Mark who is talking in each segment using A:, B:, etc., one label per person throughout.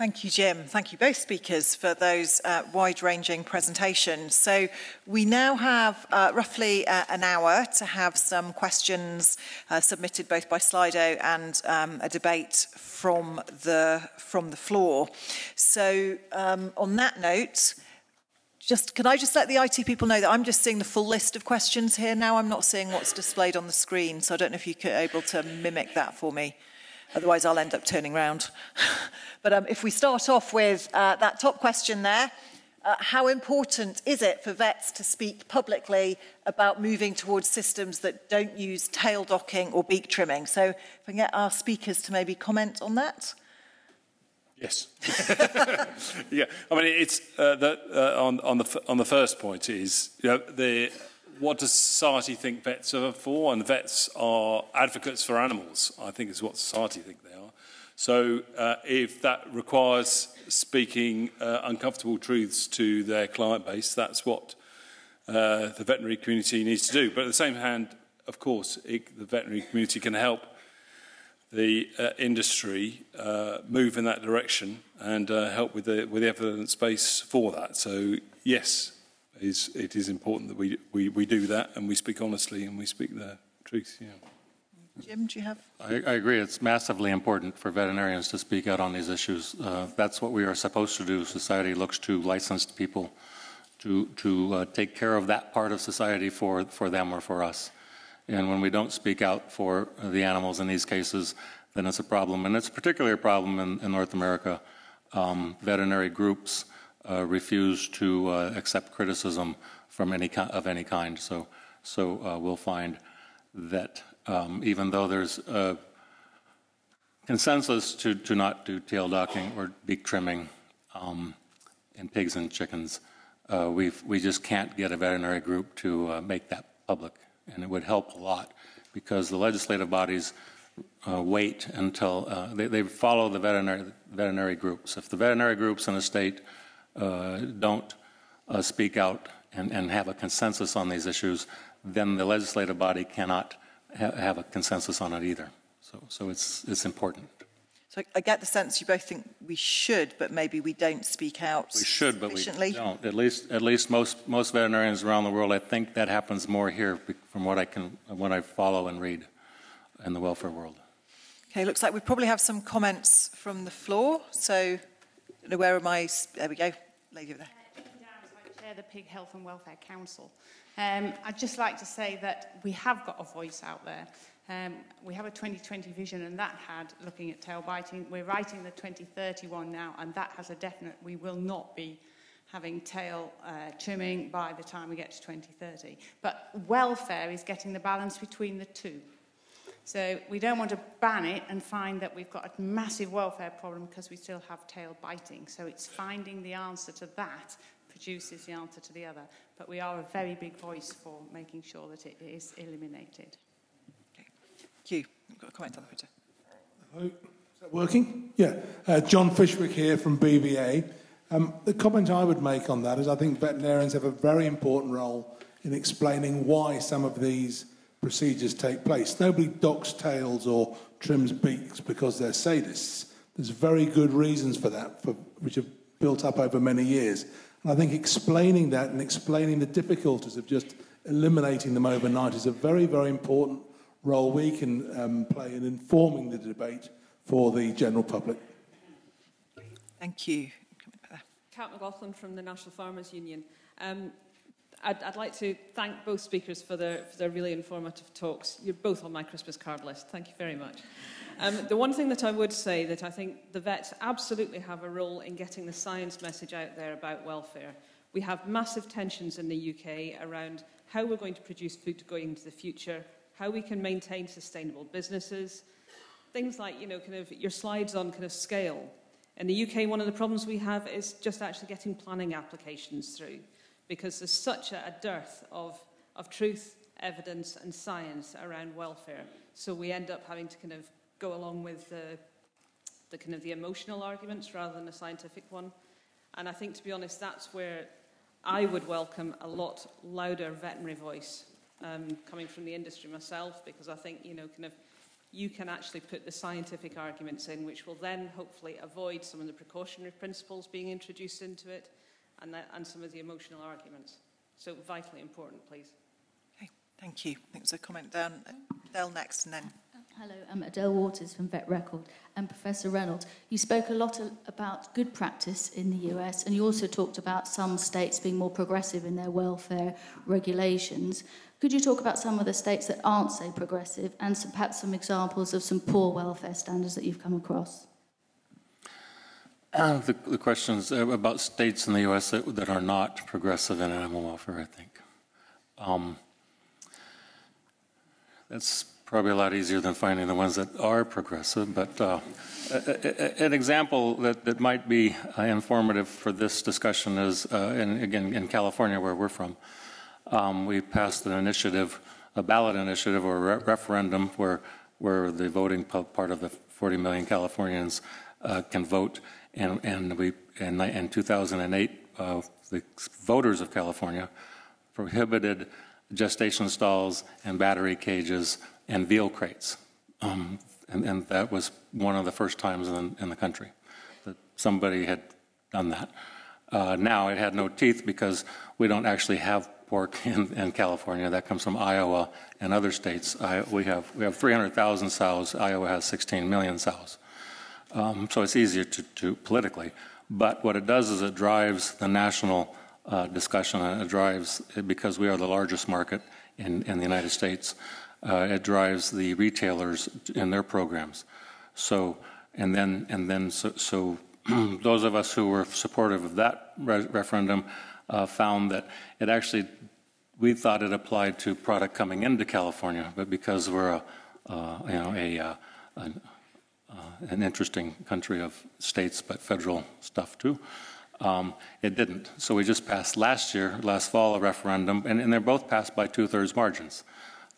A: Thank you, Jim. Thank you both speakers for those uh, wide-ranging presentations. So we now have uh, roughly uh, an hour to have some questions uh, submitted both by Slido and um, a debate from the, from the floor. So um, on that note, just can I just let the IT people know that I'm just seeing the full list of questions here now. I'm not seeing what's displayed on the screen, so I don't know if you're able to mimic that for me. Otherwise, I'll end up turning round. but um, if we start off with uh, that top question there, uh, how important is it for vets to speak publicly about moving towards systems that don't use tail docking or beak trimming? So if I can get our speakers to maybe comment on that.
B: Yes. yeah. I mean, it's uh, that uh, on on the on the first point is you know the what does society think vets are for? And vets are advocates for animals, I think is what society think they are. So uh, if that requires speaking uh, uncomfortable truths to their client base, that's what uh, the veterinary community needs to do. But at the same hand, of course, it, the veterinary community can help the uh, industry uh, move in that direction and uh, help with the, with the evidence base for that. So yes, is, it is important that we, we, we do that and we speak honestly and we speak the truth. Yeah.
A: Jim, do you have?
C: I, I, agree. It's massively important for veterinarians to speak out on these issues. Uh, that's what we are supposed to do. Society looks to licensed people to, to uh, take care of that part of society for, for them or for us. And when we don't speak out for the animals in these cases, then it's a problem. And it's particularly a problem in, in North America. Um, veterinary groups uh, refuse to uh, accept criticism from any of any kind. So, so uh, we'll find that um, even though there's a consensus to, to not do tail docking or beak trimming um, in pigs and chickens, uh, we we just can't get a veterinary group to uh, make that public, and it would help a lot because the legislative bodies uh, wait until uh, they, they, follow the veterinary, veterinary groups. If the veterinary groups in a state uh, don't uh, speak out and, and, have a consensus on these issues, then the legislative body cannot ha have a consensus on it either. So, so it's, it's important.
A: So I get the sense you both think we should, but maybe we don't speak out.
C: We should, but we don't. At least, at least most most veterinarians around the world, I think that happens more here, from what I can, what I follow and read in the welfare world.
A: Okay, looks like we probably have some comments from the floor. So where am I? There we go. Lady over there.
D: I chair the Pig Health and Welfare Council. Um, I'd just like to say that we have got a voice out there. Um, we have a 2020 vision and that had looking at tail biting. We're writing the 2031 now and that has a definite, we will not be having tail uh, trimming by the time we get to 2030. But welfare is getting the balance between the two. So we don't want to ban it and find that we've got a massive welfare problem because we still have tail biting. So it's finding the answer to that produces the answer to the other. But we are a very big voice for making sure that it is eliminated.
A: Okay. Thank you. You've got a comment on the picture.
E: Hello. Is that working? Yeah. Uh, John Fishwick here from BVA. Um, the comment I would make on that is I think veterinarians have a very important role in explaining why some of these procedures take place. Nobody docks tails or trims beaks because they're sadists. There's very good reasons for that, for, which have built up over many years. And I think explaining that and explaining the difficulties of just eliminating them overnight is a very, very important role we can um, play in informing the debate for the general public.
A: Thank you.
F: Kat McLaughlin from the National Farmers Union. Um, I'd, I'd like to thank both speakers for their, for their really informative talks. You're both on my Christmas card list. Thank you very much. Um, the one thing that I would say that I think the vets absolutely have a role in getting the science message out there about welfare. We have massive tensions in the UK around how we're going to produce food going into the future, how we can maintain sustainable businesses, things like, you know, kind of your slides on kind of scale. In the UK, one of the problems we have is just actually getting planning applications through because there's such a, dearth of, of truth, evidence, and science around welfare. So we end up having to kind of go along with the, the kind of the emotional arguments rather than a scientific one. And I think, to be honest, that's where I would welcome a lot louder veterinary voice um, coming from the industry myself, because I think, you know, kind of you can actually put the scientific arguments in, which will then hopefully avoid some of the precautionary principles being introduced into it and, that, and some of the emotional arguments. So vitally important, please.
A: Okay, thank you. I think there's a comment down. Dale next and then.
G: Hello, I'm Adele Waters from Vet Record. And Professor Reynolds, you spoke a lot about good practice in the US, and you also talked about some states being more progressive in their welfare regulations. Could you talk about some of the states that aren't so progressive and some, perhaps some examples of some poor welfare standards that you've come across?
C: Uh, the, questions about states in the U.S. that, that, are not progressive in animal welfare, I think. Um, that's probably a lot easier than finding the ones that are progressive, but uh, a, a, an example that, that might be uh, informative for this discussion is, uh, in, again, in California, where we're from um, we passed an initiative, a ballot initiative or re referendum where, where the voting part of the 40 million Californians uh, can vote. And, and we, in, in 2008, uh, the voters of California prohibited gestation stalls and battery cages and veal crates. Um, and, and, that was one of the first times in, in the country that somebody had done that. Uh, now it had no teeth because we don't actually have pork in, in California. That comes from Iowa and other states. I, we have we have 300,000 sows. Iowa has 16 million sows. Um, so it's easier to, do politically. But what it does is it drives the national uh, discussion. And it drives because we are the largest market in, in the United States. Uh, it drives the retailers in their programs. So and then and then so, so those of us who were supportive of that re referendum uh, found that it actually, we thought it applied to product coming into California, but because we're a, uh, you know, a, uh, an, uh, an, interesting country of states, but federal stuff too, um, it didn't. So we just passed last year, last fall, a referendum, and, and they're both passed by two-thirds margins.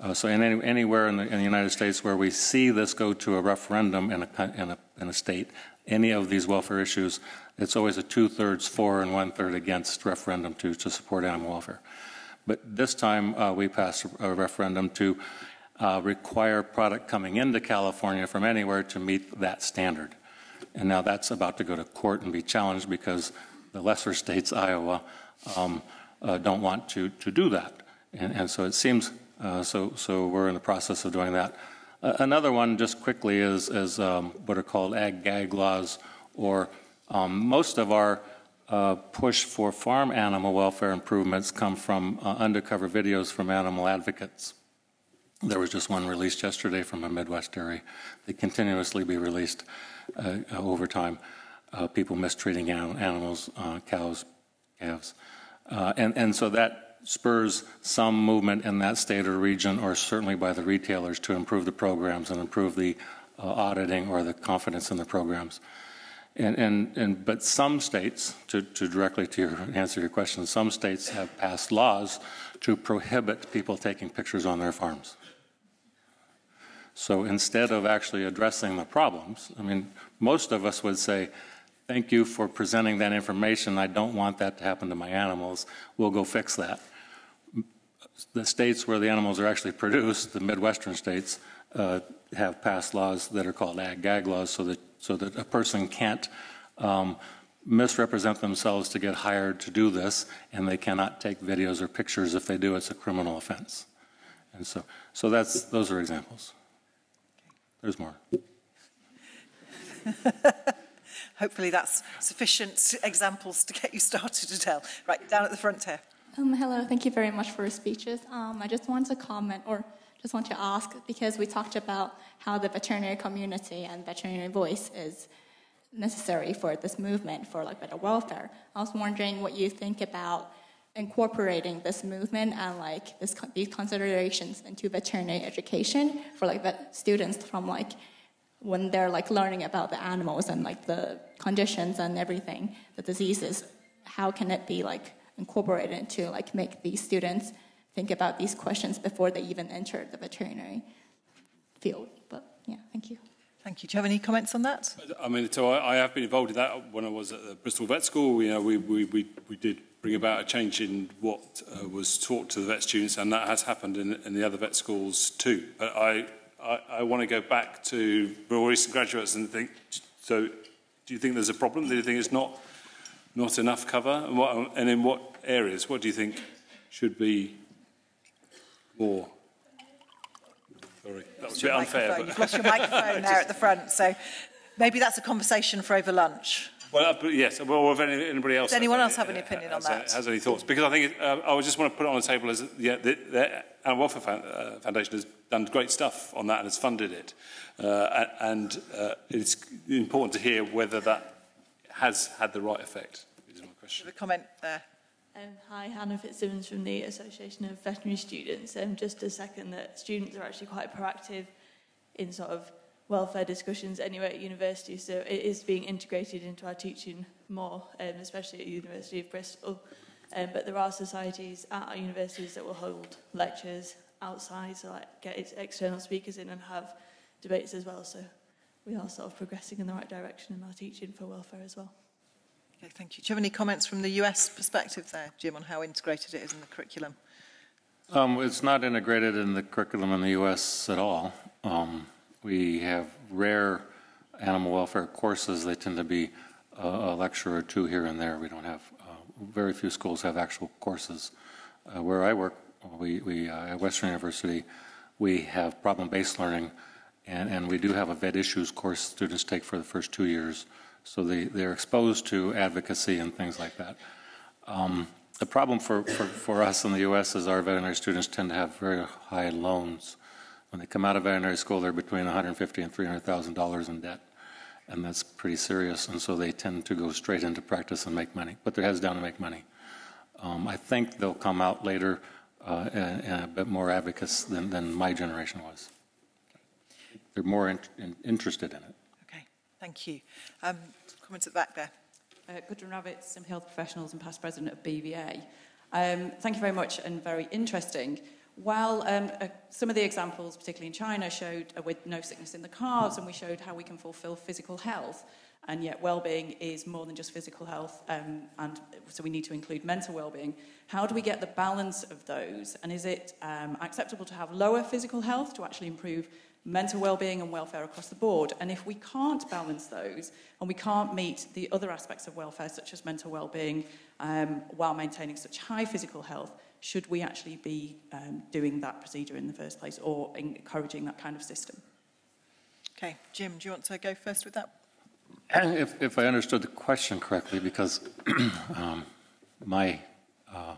C: Uh, so in any, anywhere in the, in the, United States where we see this go to a referendum in a, in a, in a state, any of these welfare issues, it's always a two-thirds for and one-third against referendum to, to support animal welfare. But this time uh, we passed a referendum to uh, require product coming into California from anywhere to meet that standard. And now that's about to go to court and be challenged because the lesser states, Iowa, um, uh, don't want to, to do that. And, and so it seems, uh, so, so we're in the process of doing that. another one, just quickly, is, is um, what are called ag gag laws or um, most of our uh, push for farm animal welfare improvements come from uh, undercover videos from animal advocates. There was just one released yesterday from a Midwest dairy. They continuously be released uh, over time. Uh, people mistreating animals, uh, cows, calves. Uh, and, and so that spurs some movement in that state or region, or certainly by the retailers, to improve the programs and improve the auditing or the confidence in the programs. And, and, and, but some states, to, to directly to your, answer your question, some states have passed laws to prohibit people taking pictures on their farms. So instead of actually addressing the problems, I mean, most of us would say, thank you for presenting that information. I don't want that to happen to my animals. We'll go fix that. The states where the animals are actually produced, the Midwestern states, uh, have passed laws that are called ag-gag laws so that so that a person can't um, misrepresent themselves to get hired to do this, and they cannot take videos or pictures. If they do, it's a criminal offense. And so, so that's those are examples. There's more.
A: Hopefully, that's sufficient examples to get you started to tell. Right down at the front here.
H: Um, hello, thank you very much for your speeches. Um, I just want to comment or just want to ask because we talked about how the veterinary community and veterinary voice is necessary for this movement for like better welfare. I was wondering what you think about incorporating this movement and like this, these considerations into veterinary education for like vet students from like when they're like learning about the animals and like the conditions and everything, the diseases. How can it be like incorporated to like make these students think about these questions before they even enter the veterinary field. But yeah, thank you.
A: Thank you. Do you have any comments on that?
B: I mean, so I, I have been involved in that when I was at the Bristol Vet School. You know, we, we, we, we did bring about a change in what uh, was taught to the vet students, and that has happened in, in the other vet schools too. But I, I, I want to go back to more recent graduates and think, so do you think there's a problem? Do you think it's not, not enough cover? And, what, and in what areas? What do you think should be more? Sorry, that was a bit unfair. But...
A: You've lost your microphone there at the front, so maybe that's a conversation for over lunch.
B: Well, uh, yes. Well, if any, anybody else,
A: Does anyone
B: have
A: else have any opinion
B: has,
A: on that?
B: Has any thoughts? Because I think it, uh, I would just want to put it on the table as yeah, the, the Animal Welfare uh, Foundation has done great stuff on that and has funded it, uh, and uh, it's important to hear whether that has had the right effect. Is my question.
A: A comment there.
I: Um, hi, Hannah Fitzsimmons from the Association of Veterinary Students. Um, just a second that students are actually quite proactive in sort of welfare discussions anyway at university, so it is being integrated into our teaching more, um, especially at University of Bristol. Um, but there are societies at our universities that will hold lectures outside, so like get external speakers in and have debates as well. So we are sort of progressing in the right direction in our teaching for welfare as well.
A: Okay, thank you. Do you have any comments from the US perspective there, Jim, on how integrated it is in the curriculum?
C: Um, it's not integrated in the curriculum in the U.S. at all. Um, we have rare animal welfare courses. They tend to be a, lecture or two here and there. We don't have, uh, very few schools have actual courses. Uh, where I work, we, we uh, at Western University, we have problem-based learning, and, and we do have a vet issues course students take for the first two years. So they, they're exposed to advocacy and things like that. Um, the problem for, for, for us in the U.S. is our veterinary students tend to have very high loans. When they come out of veterinary school, they're between 150 and 300,000 dollars in debt, and that's pretty serious. And so they tend to go straight into practice and make money, put their heads down and make money. Um, I think they'll come out later uh, and, and a bit more advocates than, than my generation was. They're more in, in, interested in it.
A: Okay, thank you. Um, comments at the back there.
J: Uh, Gudrun Ravetz, Sim Health Professionals and past president of BVA. Um, thank you very much and very interesting. While um, uh, some of the examples, particularly in China, showed uh, with no sickness in the cards, and we showed how we can fulfill physical health, and yet well-being is more than just physical health, um, and so we need to include mental well-being. How do we get the balance of those? And is it um, acceptable to have lower physical health to actually improve mental well-being and welfare across the board. And if we can't balance those and we can't meet the other aspects of welfare, such as mental well-being, um, while maintaining such high physical health, should we actually be um, doing that procedure in the first place or encouraging that kind of system?
A: Okay, Jim, do you want to go first with that?
C: If, if I understood the question correctly, because um, my uh,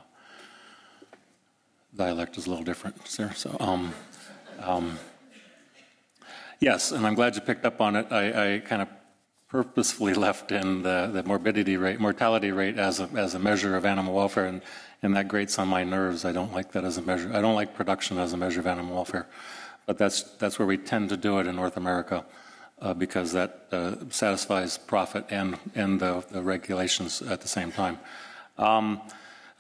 C: dialect is a little different, sir. So, um, um, yes, and I'm glad you picked up on it. I, I kind of purposefully left in the, the morbidity rate, mortality rate as a, as a measure of animal welfare, and, and that grates on my nerves. I don't like that as a measure. I don't like production as a measure of animal welfare, but that's that's where we tend to do it in North America. Uh, because that uh, satisfies profit and, and the, the, regulations at the same time. Um,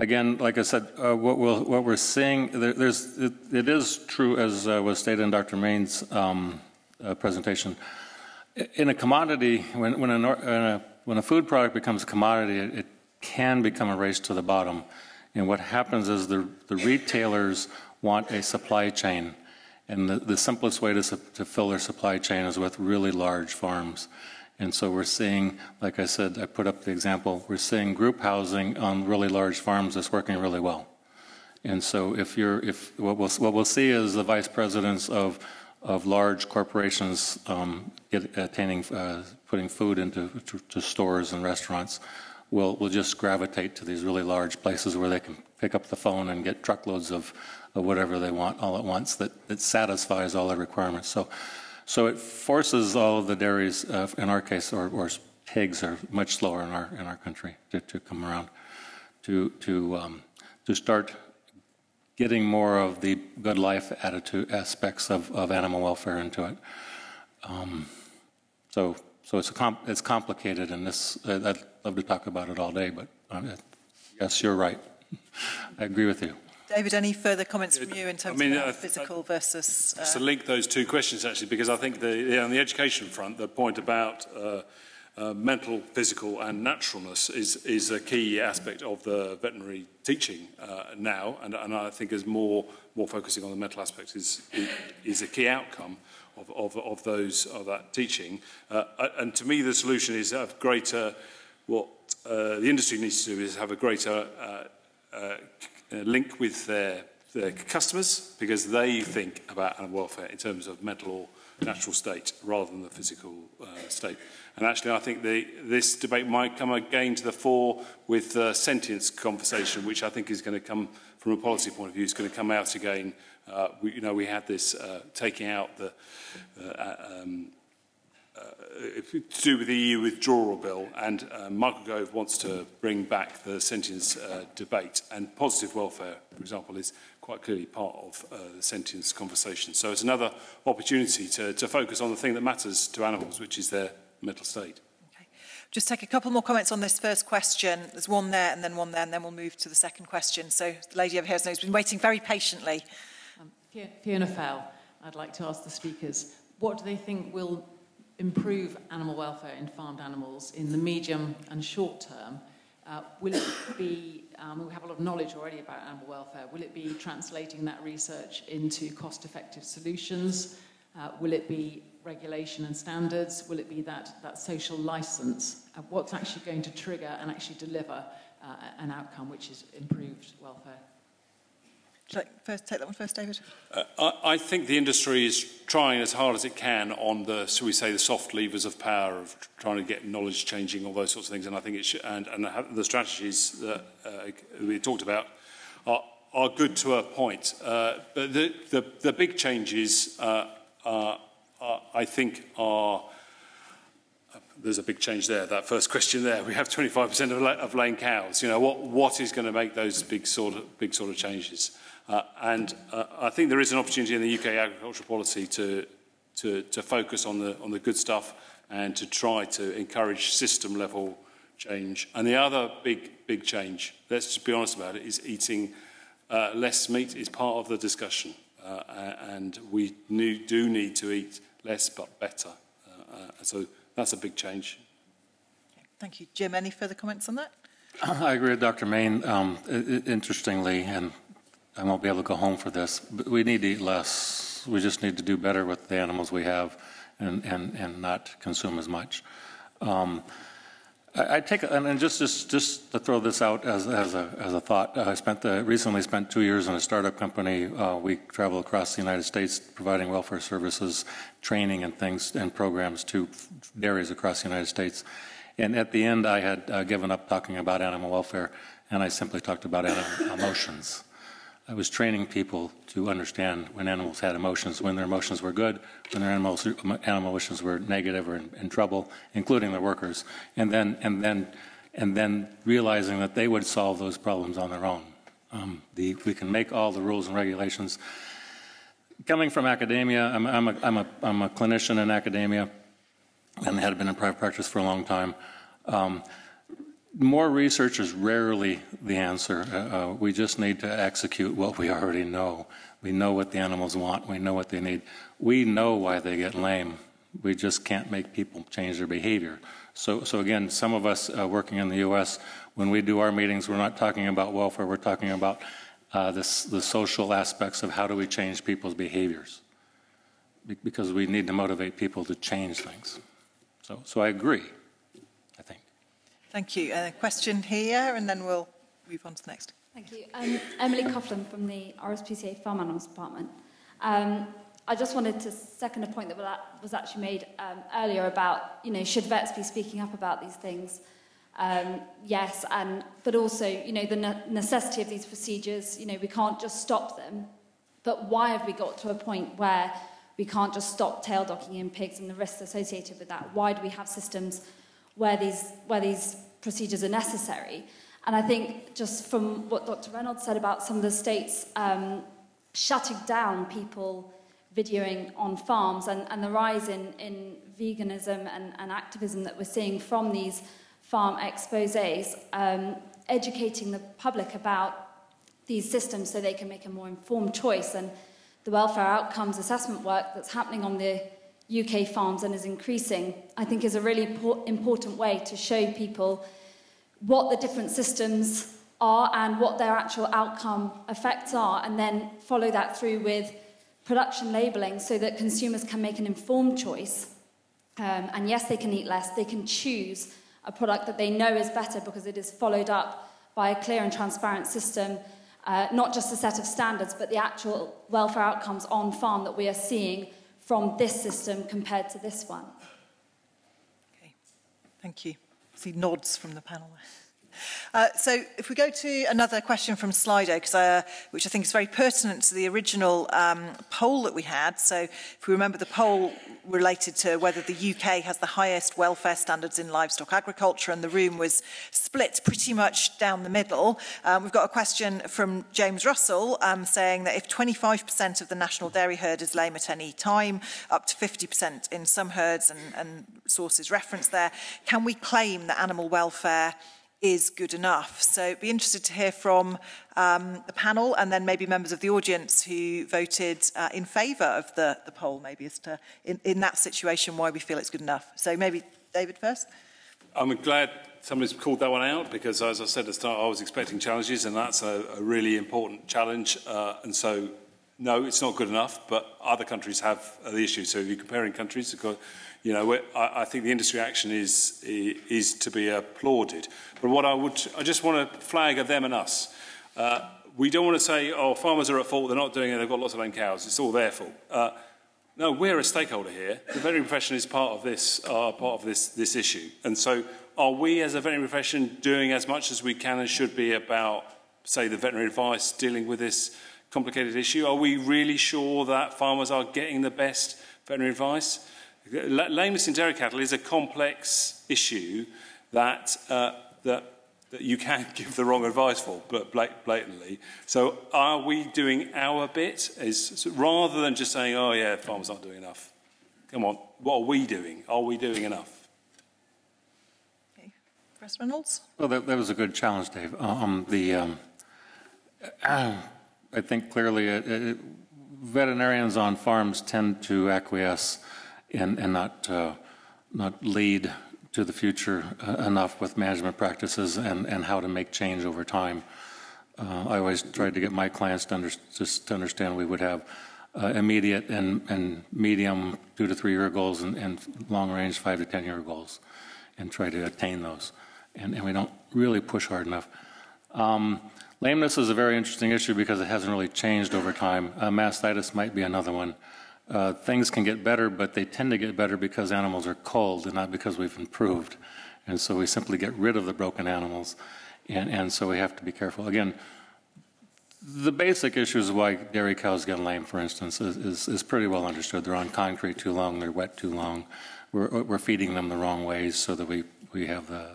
C: again, like I said, uh, what, we are what we're seeing, there, there's, it, it is true, as uh, was stated in Dr. Main's um, uh, presentation. In a commodity, when, when, a, when, a, when a food product becomes a commodity, it, it can become a race to the bottom. And what happens is the, the retailers want a supply chain and the, the simplest way to, to fill their supply chain is with really large farms. And so we're seeing, like I said, I put up the example, we're seeing group housing on really large farms that's working really well. And so if you're, if what we'll, what we'll see is the vice presidents of, of large corporations um, get, attaining, uh, putting food into to, to stores and restaurants will will just gravitate to these really large places where they can pick up the phone and get truckloads of or whatever they want all at once that, that satisfies all their requirements. So, so it forces all of the dairies, uh, in our case, or, or, pigs are much slower in our in our country to, to come around, to to um, to start getting more of the good life attitude aspects of, of animal welfare into it. Um, so so it's comp- it's complicated, and this I'd love to talk about it all day, but uh, yes, you're right. I agree with you.
A: David, any further comments from you in terms I mean, of uh, physical versus...
B: Uh... To link those two questions, actually, because I think the, yeah, on the education front, the point about uh, uh, mental, physical and naturalness is, is a key aspect of the veterinary teaching uh, now, and, and I think as more, more focusing on the mental aspects is, is a key outcome of, of, of those of that teaching. Uh, and to me, the solution is have greater, what uh, the industry needs to do is have a greater uh, uh, link with their, their customers because they think about animal welfare in terms of mental or natural state rather than the physical uh, state. And actually, I think the, this debate might come again to the fore with the sentience conversation, which I think is going to come from a policy point of view, is going to come out again. Uh, we, you know, we had this uh, taking out the uh, um, uh, to do with the EU withdrawal bill, and uh, Michael Gove wants to bring back the sentience uh, debate, and positive welfare, for example, is quite clearly part of uh, the sentience conversation. So it's another opportunity to, to focus on the thing that matters to animals, which is their mental state.
A: Okay. Just take a couple more comments on this first question. There's one there and then one there, and then we'll move to the second question. So the lady over here has been waiting very patiently.
J: Um, Fiona Fell, I'd like to ask the speakers, what do they think will improve animal welfare in farmed animals in the medium and short term? Uh, will it be, um, we have a lot of knowledge already about animal welfare, will it be translating that research into cost-effective solutions? Uh, will it be regulation and standards? Will it be that, that social license? Uh, what's actually going to trigger and actually deliver uh, an outcome which is improved welfare?
A: Should I first take that one first, David?
B: Uh, I, I think the industry is trying as hard as it can on the, shall we say, the soft levers of power of trying to get knowledge changing, all those sorts of things. And I think it should, and, and the strategies that uh, we talked about are, are good to a point. Uh, but the, the, the big changes, uh, are, I think, are there's a big change there. That first question there, we have 25% of, of laying cows. You know, what, what is going to make those big sort of, big sort of changes? Uh, and uh, I think there is an opportunity in the UK agricultural policy to, to, to focus on the, on the good stuff and to try to encourage system level change. And the other big, big change, let's just be honest about it, is eating uh, less meat is part of the discussion. Uh, and we do need to eat less but better. Uh, uh, so that's a big change.
A: Thank you. Jim, any further comments on that?
C: I agree with Dr. Main. Um, interestingly, and I won't be able to go home for this. But we need to eat less. We just need to do better with the animals we have and, and, and not consume as much. Um, I, I, take and just, just just to throw this out as, as a as a thought. Uh, I spent the, recently spent two years in a startup company. Uh, we travel across the United States providing welfare services, training, and things and programs to dairies across the United States. And at the end, I had uh, given up talking about animal welfare, and I simply talked about animal emotions. I was training people to understand when animals had emotions, when their emotions were good, when their animal, animal emotions were negative or in, in, trouble, including the workers, and then and then and then realizing that they would solve those problems on their own. Um, the, we can make all the rules and regulations. Coming from academia, I'm, I'm, a, I'm, a, I'm a clinician in academia and had been in private practice for a long time. Um, more research is rarely the answer. Uh, uh, we just need to execute what we already know. We know what the animals want. We know what they need. We know why they get lame. We just can't make people change their behavior. So, so again, some of us uh, working in the U.S., when we do our meetings, we're not talking about welfare. We're talking about uh, this, the social aspects of how do we change people's behaviors, Be because we need to motivate people to change things. So, so I agree.
A: Thank you. A question here, and then we'll move on to the next.
K: Thank you. Um, Emily Coughlin from the RSPCA Farm Animals Department. Um, I just wanted to second a point that was actually made um, earlier about, you know, should vets be speaking up about these things? Um, yes, and but also, you know, the ne- necessity of these procedures. You know, we can't just stop them. But why have we got to a point where we can't just stop tail docking in pigs and the risks associated with that? Why do we have systems where these, where these procedures are necessary. And I think just from what Dr. Reynolds said about some of the states um, shutting down people videoing on farms and, and the rise in, in veganism and, and activism that we're seeing from these farm exposes, um, educating the public about these systems so they can make a more informed choice and the welfare outcomes assessment work that's happening on the UK farms and is increasing, I think is a really important way to show people what the different systems are and what their actual outcome effects are, and then follow that through with production labelling so that consumers can make an informed choice. Um, and yes, they can eat less, they can choose a product that they know is better because it is followed up by a clear and transparent system, uh, not just a set of standards, but the actual welfare outcomes on farm that we are seeing from this system compared to this one.
A: Okay, thank you. I see nods from the panel. Uh, so if we go to another question from Slido, uh, which I think is very pertinent to the original um, poll that we had. So if we remember the poll related to whether the UK has the highest welfare standards in livestock agriculture, and the room was split pretty much down the middle. Um, we've got a question from James Russell um, saying that if 25% of the national dairy herd is lame at any time, up to 50% in some herds, and, and sources referenced there, can we claim that animal welfare is good enough. So be interested to hear from um, the panel and then maybe members of the audience who voted uh, in favour of the, the poll, maybe as to, in, in that situation, why we feel it's good enough. So maybe David first.
B: I'm glad somebody's called that one out because, as I said at the start, I was expecting challenges and that's a, a really important challenge. Uh, and so, no, it's not good enough, but other countries have the issue. So if you're comparing countries, you know, I, I think the industry action is, is to be applauded. But what I would, I just want to flag of them and us. Uh, we don't want to say, oh, farmers are at fault, they're not doing it, they've got lots of lame cows, it's all their fault. Uh, no, we're a stakeholder here. The veterinary profession is part of this, uh, part of this, this issue. And so are we as a veterinary profession doing as much as we can and should be about, say, the veterinary advice dealing with this complicated issue? Are we really sure that farmers are getting the best veterinary advice? Lameness in dairy cattle is a complex issue that, uh, that, that you can give the wrong advice for, but blatantly. So are we doing our bit? Is, rather than just saying, oh yeah, farmers aren't doing enough. Come on, what are we doing? Are we doing enough?
A: Okay. Chris Reynolds?
C: Well, that, that was a good challenge, Dave. Um, the, um, uh, I think clearly it, it, veterinarians on farms tend to acquiesce and, and not, uh, not lead to the future uh, enough with management practices and, and how to make change over time. Uh, I always tried to get my clients to, under, to understand we would have uh, immediate and, and medium two to three year goals and, and long range five to 10 year goals and try to attain those. And, and we don't really push hard enough. Um, lameness is a very interesting issue because it hasn't really changed over time. Uh, mastitis might be another one uh, things can get better, but they tend to get better because animals are culled and not because we've improved. And so we simply get rid of the broken animals. And, and so we have to be careful. Again, the basic issues why dairy cows get lame, for instance, is, is, is, pretty well understood. They're on concrete too long, they're wet too long. We're, we're feeding them the wrong ways so that we, we have the,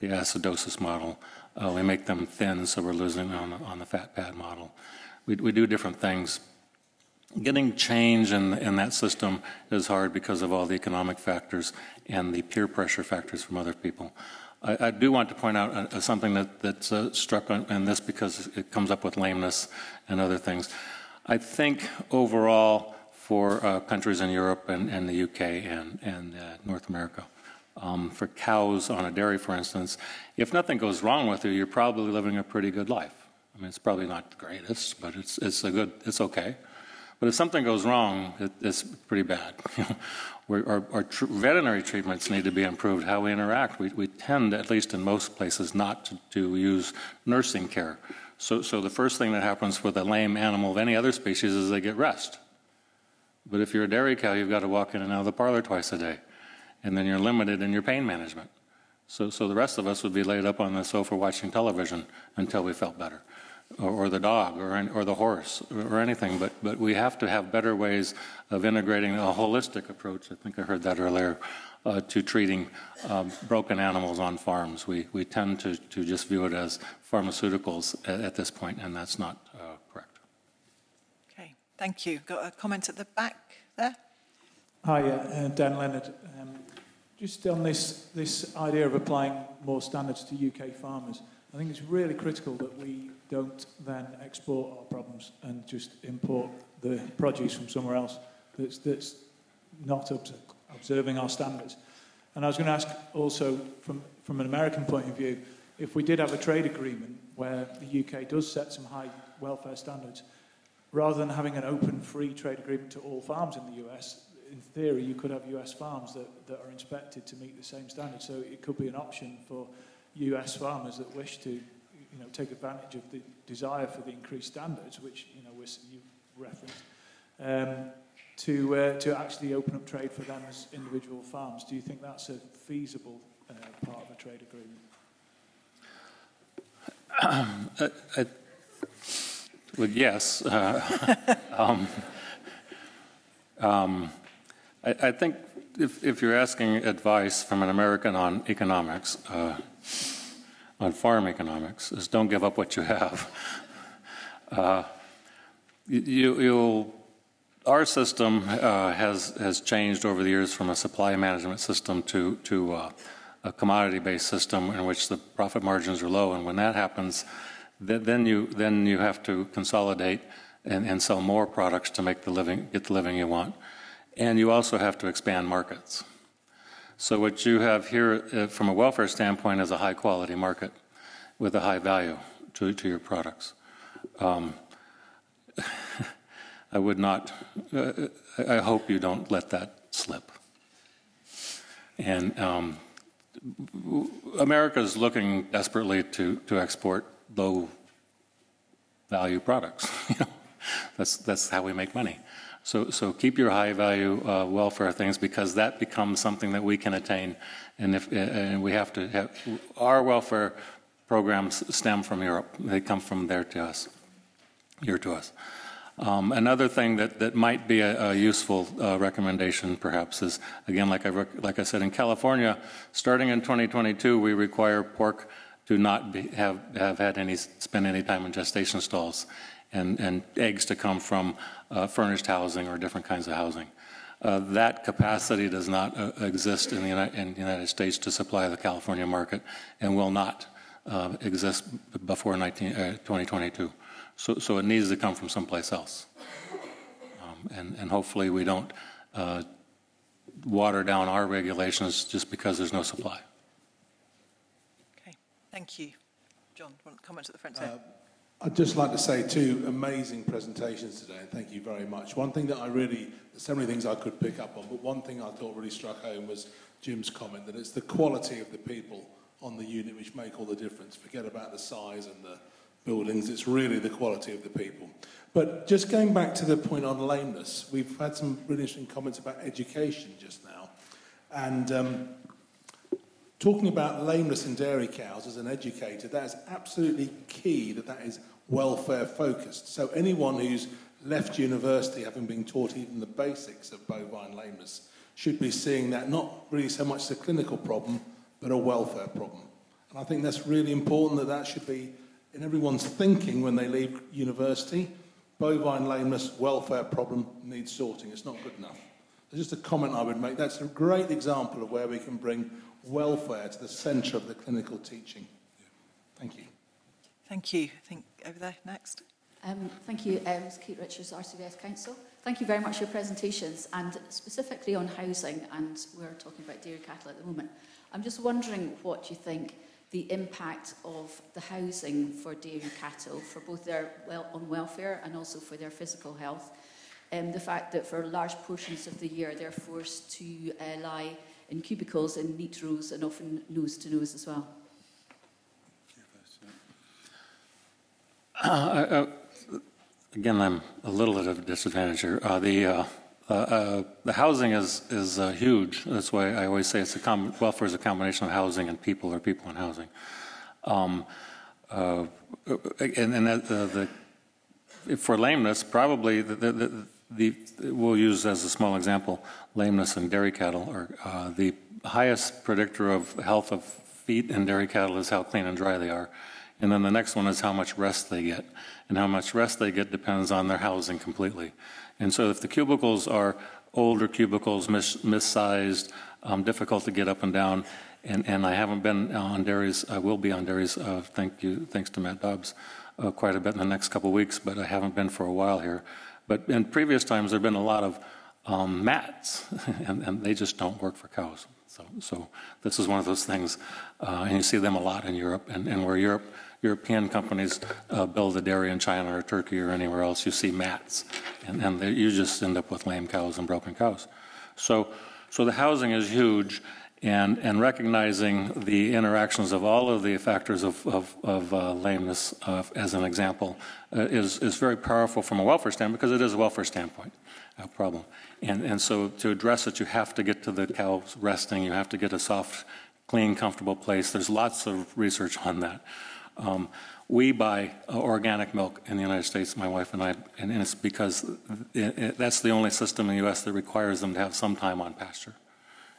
C: the acidosis model. Uh, we make them thin, so we're losing on the, on the fat pad model. We, we do different things Getting change in, in that system is hard because of all the economic factors and the peer pressure factors from other people. I, I do want to point out uh, something that, that's uh, struck on, in this because it comes up with lameness and other things. I think overall for uh, countries in Europe and, and, the UK and, and uh, North America, um, for cows on a dairy, for instance, if nothing goes wrong with you, you're probably living a pretty good life. I mean, it's probably not the greatest, but it's, it's a good, it's okay. But if something goes wrong, it, it's pretty bad. our, our tr- veterinary treatments need to be improved, how we interact. We, we tend, at least in most places, not to, to use nursing care. So, so the first thing that happens with a lame animal of any other species is they get rest. But if you're a dairy cow, you've got to walk in and out of the parlor twice a day. And then you're limited in your pain management. So, so the rest of us would be laid up on the sofa watching television until we felt better or, or the dog or, or the horse or anything, but, but we have to have better ways of integrating a holistic approach. I think I heard that earlier. Uh, to treating um, broken animals on farms. We, we tend to, to just view it as pharmaceuticals at, at this point, and that's not uh, correct.
A: Okay, thank you. Got a comment at the back there?
L: Hi, uh, Dan Leonard. Um, just on this, this idea of applying more standards to UK farmers, I think it's really critical that we don't then export our problems and just import the produce from somewhere else. that's, that's not observing our standards. And I was going to ask also, from, from an American point of view, if we did have a trade agreement where the UK does set some high welfare standards, rather than having an open, free trade agreement to all farms in the US, in theory, you could have US farms that, that are inspected to meet the same standards. So it could be an option for US farmers that wish to you know, take advantage of the desire for the increased standards, which you know, you referenced, um, to, uh, to actually open up trade for them as individual farms. Do you think that's a feasible uh, part of a trade agreement?
C: I, I, well, yes. Uh, um, um, I, I, think if, if, you're asking advice from an American on economics, uh, on farm economics, is don't give up what you have. Uh, you, you'll our system uh, has has changed over the years from a supply management system to to uh, a commodity-based system in which the profit margins are low, and when that happens, th then you then you have to consolidate and, and sell more products to make the living get the living you want, and you also have to expand markets. So what you have here, uh, from a welfare standpoint, is a high-quality market with a high value to to your products. Um, I would not, uh, I hope you don't let that slip. And um, America is looking desperately to, to export low value products. that's, that's how we make money. So, so keep your high value uh, welfare things because that becomes something that we can attain. And, if, and we have to have, our welfare programs stem from Europe. They come from there to us, here to us. Um, another thing that, that might be a, a useful uh, recommendation, perhaps, is again, like I, like I said, in California, starting in 2022, we require pork to not be, have, have had any spend any time in gestation stalls, and, and eggs to come from uh, furnished housing or different kinds of housing. Uh, that capacity does not uh, exist in the, United, in the, United, States to supply the California market and will not uh, exist before 19, uh, 2022. So, so it needs to come from someplace else. Um, and, and hopefully we don't uh, water down our regulations just because there's no supply.
A: Okay, thank you. John, want to comment at the front here? Uh,
E: I'd just like to say two amazing presentations today, and thank you very much. One thing that I really, so many things I could pick up on, but one thing I thought really struck home was Jim's comment that it's the quality of the people on the unit which make all the difference. Forget about the size and the buildings, it's really the quality of the people. But just going back to the point on lameness, we've had some really interesting comments about education just now. And um, talking about lameness in dairy cows as an educator, that is absolutely key that that is welfare focused. So anyone who's left university having been taught even the basics of bovine lameness should be seeing that not really so much as a clinical problem, but a welfare problem. And I think that's really important that that should be in everyone's thinking when they leave university, bovine lameness welfare problem needs sorting. It's not good enough. Just a comment I would make. That's a great example of where we can bring welfare to the centre of the clinical teaching. Thank you.
A: Thank you. I think over there next.
G: Um, thank you, um, Kate Richards, RCVS Council. Thank you very much for your presentations and specifically on housing, and we're talking about dairy cattle at the moment. I'm just wondering what you think the impact of the housing for dairy cattle, for both their well on welfare and also for their physical health. Um, the fact that for large portions of the year they're forced to uh, lie in cubicles in neat rows and often nose to nose as well.
C: Uh, uh, again, I'm a little at a disadvantage here. Uh, the uh, uh, uh, the housing is is uh, huge. That's why I always say it's a com- welfare is a combination of housing and people, or people and housing. Um, uh, and and that, the for lameness, probably the, the, the, we'll use as a small example lameness in dairy cattle, or uh, the highest predictor of health of feet in dairy cattle is how clean and dry they are. And then the next one is how much rest they get. And how much rest they get depends on their housing completely. And so if the cubicles are older cubicles, mis- missized, um, difficult to get up and down, and, and I haven't been on dairies, I will be on dairies, uh, thank you, thanks to Matt Dobbs, uh, quite a bit in the next couple of weeks, but I haven't been for a while here. But in previous times, there have been a lot of um, mats, and, and, they just don't work for cows. So, so this is one of those things, uh, and you see them a lot in Europe, and, and where Europe, European companies uh, build a dairy in China or Turkey or anywhere else, you see mats, and, and they, you just end up with lame cows and broken cows. So, so the housing is huge, and, and recognizing the interactions of all of the factors of, of, of uh, lameness, uh, as an example, uh, is, is very powerful from a welfare standpoint because it is a welfare standpoint uh, problem. And, and so to address it, you have to get to the cows resting, you have to get a soft, clean, comfortable place. There's lots of research on that. Um, we buy uh, organic milk in the United States, my wife and I, and, and it's because it, it, that's the only system in the U.S. that requires them to have some time on pasture.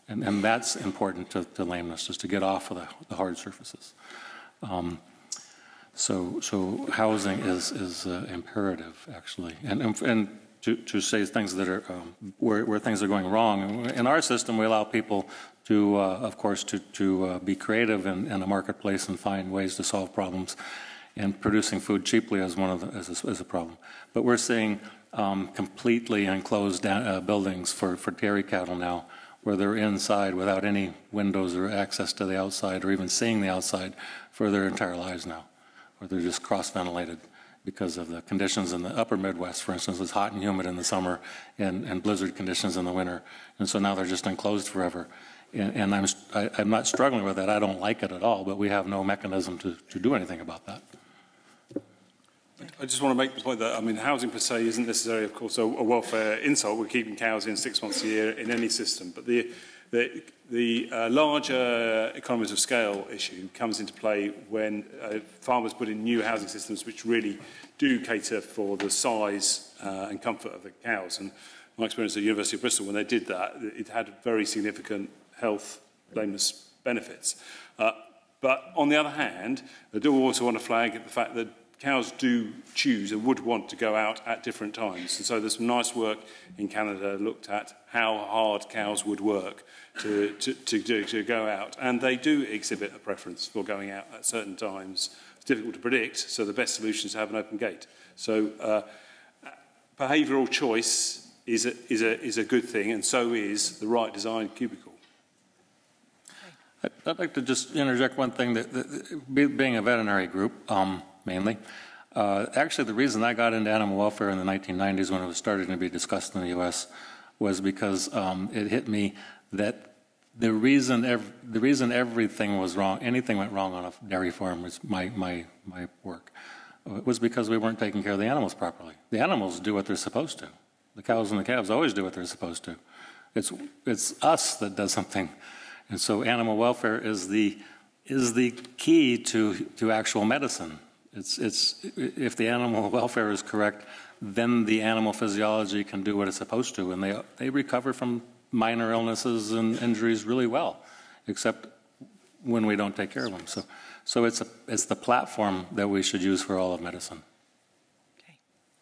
C: And, and that's important to, to lameness, is to get off of the, the hard surfaces. Um, so, so housing is, is uh, imperative, actually. And, and, and to, to say things that are, um, where, where things are going wrong. In our system, we allow people to, uh, of course, to, to uh, be creative in, in a marketplace and find ways to solve problems. And producing food cheaply is one of the, is a, a problem. But we're seeing um, completely enclosed uh, buildings for, for dairy cattle now where they're inside without any windows or access to the outside or even seeing the outside for their entire lives now, where they're just cross ventilated because of the conditions in the upper Midwest, for instance, it's hot and humid in the summer and, and blizzard conditions in the winter. And so now they're just enclosed forever. And, and I'm, I, am i am not struggling with that. I don't like it at all, but we have no mechanism to, to do anything about that.
B: I just want to make the point that, I mean, housing per se isn't necessarily, of course, a, a welfare insult. We're keeping cows in six months a year in any system. But the, the, the uh, larger economies of scale issue comes into play when uh, farmers put in new housing systems which really do cater for the size uh, and comfort of the cows. And my experience at the University of Bristol, when they did that, it had very significant health, lameness benefits. Uh, but on the other hand, I do also want to flag the fact that cows do choose and would want to go out at different times. And so there's some nice work in Canada looked at how hard cows would work to, to, to, to go out. And they do exhibit a preference for going out at certain times. It's difficult to predict, so the best solution is to have an open gate. So uh, behavioural choice is a, is, a, is a good thing, and so is the right design cubicle.
C: I'd like to just interject one thing that, that being a veterinary group, um, mainly. Uh, actually, the reason I got into animal welfare in the 1990s when it was starting to be discussed in the U.S. was because um, it hit me that the reason ev- the reason everything was wrong, anything went wrong on a dairy farm was my my my work, it was because we weren't taking care of the animals properly. The animals do what they're supposed to. The cows and the calves always do what they're supposed to. It's it's us that does something, and so animal welfare is the is the key to to actual medicine. It's, it's, if the animal welfare is correct, then the animal physiology can do what it's supposed to, and they, they recover from minor illnesses and injuries really well, except when we don't take care of them. So, so it's, a, it's the platform that we should use for all of medicine.
A: Okay,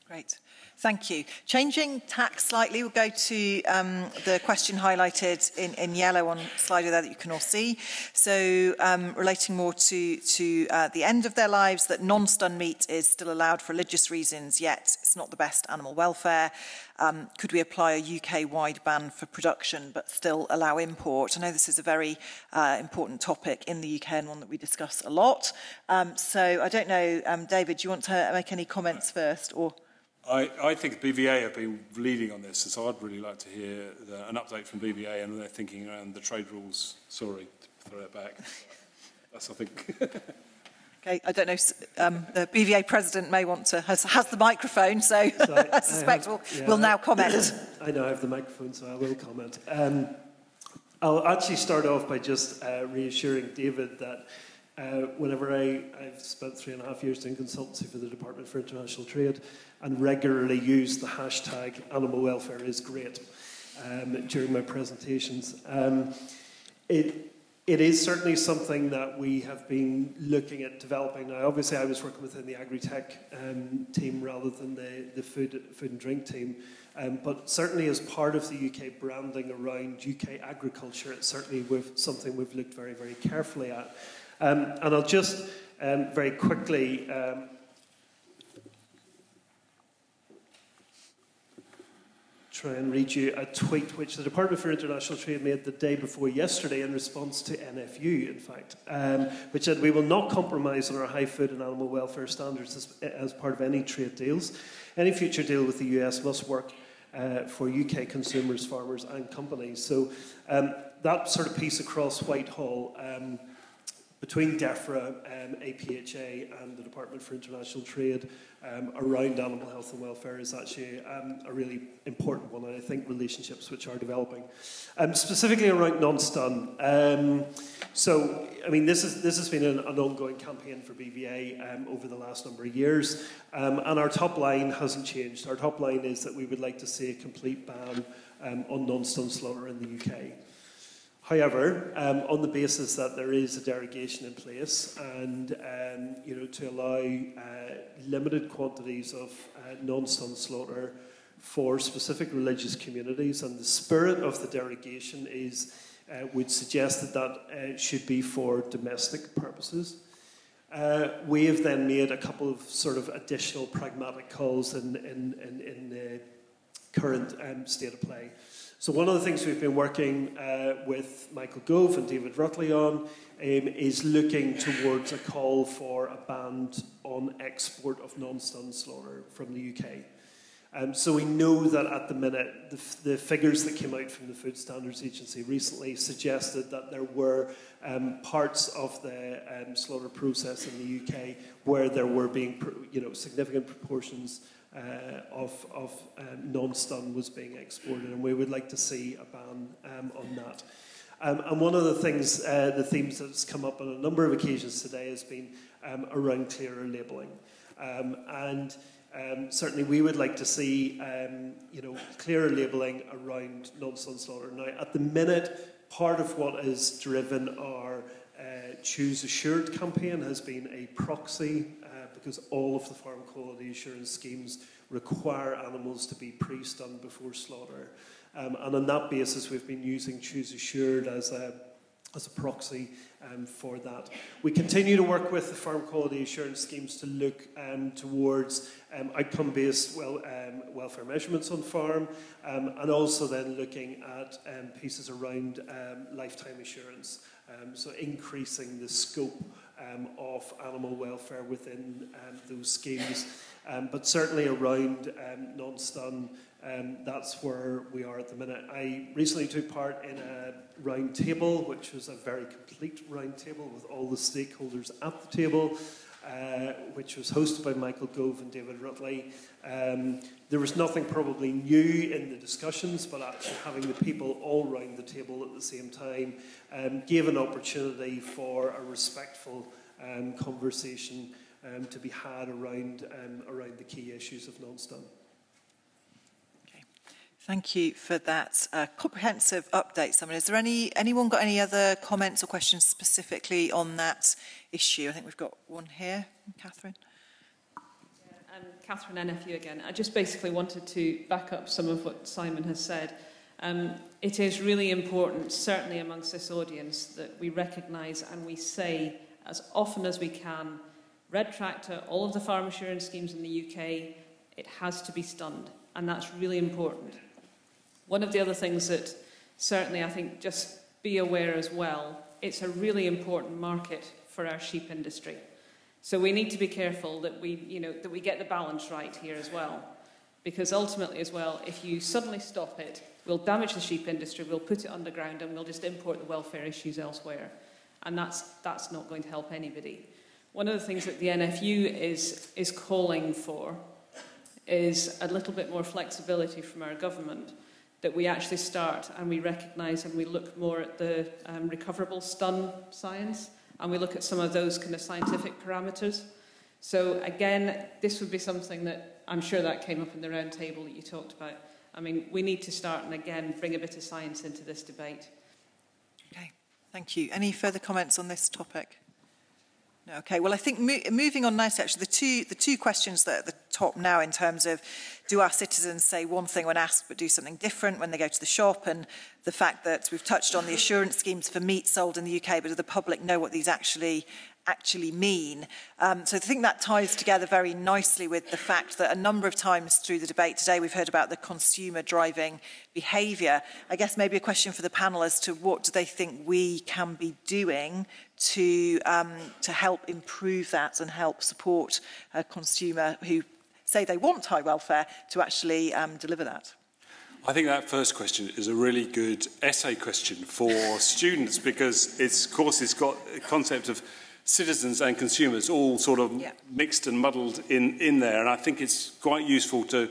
A: great. Thank you. Changing tack slightly, we'll go to um, the question highlighted in, in yellow on slide there that you can all see. So um, relating more to, to uh, the end of their lives, that non-stun meat is still allowed for religious reasons, yet it's not the best animal welfare. Um, could we apply a UK-wide ban for production but still allow import? I know this is a very uh, important topic in the UK and one that we discuss a lot. Um, so I don't know, um, David, do you want to make any comments first? or?
B: I, I think BVA have been leading on this, so I'd really like to hear the, an update from BVA and their thinking around the trade rules. Sorry to throw it back. That's, I think.
A: okay, I don't know. Um, the BVA president may want to has, has the microphone, so, so I, I, suspect I have, we'll, yeah, we'll now comment.
M: I know I have the microphone, so I will comment. Um, I'll actually start off by just uh, reassuring David that uh, whenever I, I've spent three and a half years doing consultancy for the Department for International Trade and regularly use the hashtag animal welfare is great um, during my presentations. Um, it, it is certainly something that we have been looking at developing. Now, obviously, I was working within the agri-tech um, team rather than the, the food, food and drink team. Um, but certainly, as part of the UK branding around UK agriculture, it's certainly with something we've looked very, very carefully at. Um, and I'll just um, very quickly try and read you a tweet which the Department for International Trade made the day before yesterday in response to NFU, in fact, um, which said, We will not compromise on our high food and animal welfare standards as, as part of any trade deals. Any future deal with the US must work uh, for UK consumers, farmers, and companies. So um, that sort of piece across Whitehall. Um, between DEFRA, um, APHA, and the Department for International Trade um, around animal health and welfare is actually um, a really important one, and I think relationships which are developing. Um, specifically around non-stun. Um, so, I mean, this, is, this has been an, an ongoing campaign for BVA um, over the last number of years, and our top line hasn't changed. Our top line is that we would like to see a complete ban on non-stun slaughter in the UK. However, um, on the basis that there is a derogation in place and um, you know, to allow uh, limited quantities of uh, non-stun slaughter for specific religious communities, and the spirit of the derogation is uh, would suggest that that uh, should be for domestic purposes. Uh, we have then made a couple of sort of additional pragmatic calls in, in, in, in the current um, state of play. So one of the things we've been working uh, with Michael Gove and David Rutley on um, is looking towards a call for a ban on export of non-stun slaughter from the UK. Um, so we know that at the minute, the, the, figures that came out from the Food Standards Agency recently suggested that there were um, parts of the um, slaughter process in the UK where there were being, you know, significant proportions of, of um, non-stun was being exported, and we would like to see a ban um, on that. Um, and one of the things, uh, the themes that's come up on a number of occasions today has been um, around clearer labelling. Um, and um, certainly we would like to see, you know, clearer labelling around non-stun slaughter. Now, at the minute, part of what has driven our uh, Choose Assured campaign has been a proxy because all of the farm quality assurance schemes require animals to be pre-stunned before slaughter. Um, and on that basis, we've been using Choose Assured as a, as a proxy um, for that. We continue to work with the farm quality assurance schemes to look um, towards um, outcome-based well, um, welfare measurements on farm, um, and also then looking at um, pieces around lifetime assurance. so increasing the scope um, of animal welfare within um, those schemes. Um, but certainly around um, non-stun, um, that's where we are at the minute. I recently took part in a round table, which was a very complete round table with all the stakeholders at the table. Uh, which was hosted by Michael Gove and David Rutley. Um, there was nothing probably new in the discussions, but actually having the people all round the table at the same time um, gave an opportunity for a respectful um, conversation um, to be had around, um, around the key issues of non-stun.
A: Thank you for that uh, comprehensive update, Simon. Is there any anyone got any other comments or questions specifically on that issue? I think we've got one here, Catherine.
F: Um, Catherine NFU again. I just basically wanted to back up some of what Simon has said. Um, it is really important, certainly amongst this audience, that we recognise and we say as often as we can, Red Tractor, all of the farm assurance schemes in the UK, it has to be stunned, and that's really important. One of the other things that certainly I think just be aware as well, it's a really important market for our sheep industry. So we need to be careful that we, you know, that we get the balance right here as well. Because ultimately as well, if you suddenly stop it, we'll damage the sheep industry, we'll put it underground and we'll just import the welfare issues elsewhere. And that's, that's not going to help anybody. One of the things that the NFU is, is calling for is a little bit more flexibility from our government that we actually start and we recognise and we look more at the um, recoverable stun science and we look at some of those kind of scientific parameters. So again, this would be something that I'm sure that came up in the round table that you talked about. I mean, we need to start and again bring a bit of science into this debate.
A: Okay, thank you. Any further comments on this topic? Okay, well, I think mo moving on nicely, actually, the two, the two questions that are at the top now in terms of do our citizens say one thing when asked but do something different when they go to the shop? And the fact that we've touched on the assurance schemes for meat sold in the UK, but do the public know what these actually actually mean. Um, so I think that ties together very nicely with the fact that a number of times through the debate today we've heard about the consumer driving behaviour. I guess maybe a question for the panel as to what do they think we can be doing to, um, to help improve that and help support a consumer who say they want high welfare to actually um, deliver that.
B: I think that first question is a really good essay question for students because it's, of course, it's got a concept of citizens and consumers all sort of yeah. mixed and muddled in, in there. And I think it's quite useful to,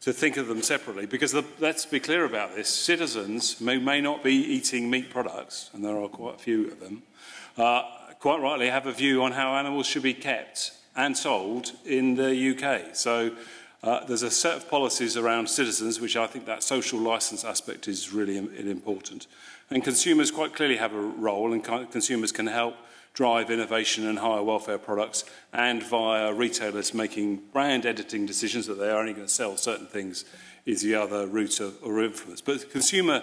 B: to think of them separately because the, let's be clear about this. Citizens may, may not be eating meat products, and there are quite a few of them, uh, quite rightly have a view on how animals should be kept and sold in the UK. So uh, there's a set of policies around citizens, which I think that social license aspect is really important. And consumers quite clearly have a role, and consumers can help drive innovation and higher welfare products, and via retailers making brand editing decisions that they are only going to sell certain things is the other route of, or influence. But consumer